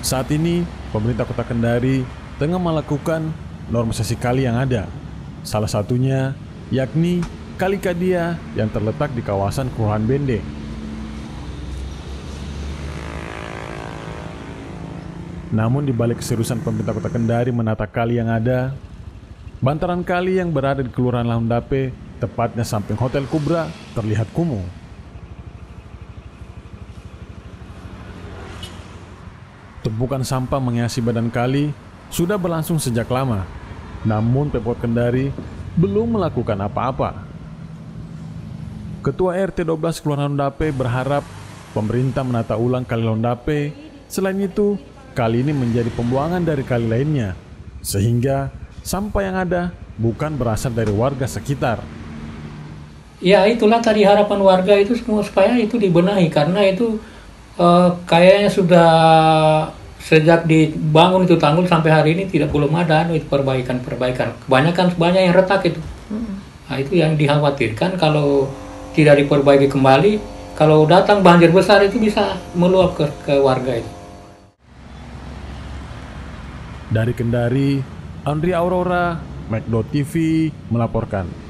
Saat ini, pemerintah kota Kendari tengah melakukan normalisasi kali yang ada. Salah satunya yakni Kali Kadia yang terletak di kawasan Kelurahan Bende. Namun di balik keseriusan pemerintah kota Kendari menata kali yang ada, bantaran kali yang berada di Kelurahan Lahundape, tepatnya samping Hotel Kubra, terlihat kumuh. Tumpukan sampah menghiasi badan kali sudah berlangsung sejak lama. Namun Pemkot Kendari belum melakukan apa-apa. Ketua RT 12 Kelurahan Londape berharap pemerintah menata ulang kali Londape. Selain itu, kali ini menjadi pembuangan dari kali lainnya. Sehingga sampah yang ada bukan berasal dari warga sekitar. Ya itulah tadi harapan warga itu semua supaya itu dibenahi karena itu eh, kayaknya sudah sejak dibangun itu tanggul sampai hari ini tidak belum ada anu, itu perbaikan-perbaikan. Kebanyakan banyak yang retak itu. Nah, itu yang dikhawatirkan kalau tidak diperbaiki kembali, kalau datang banjir besar itu bisa meluap ke, ke warga itu. Dari Kendari, Andri Aurora, Macdo TV melaporkan.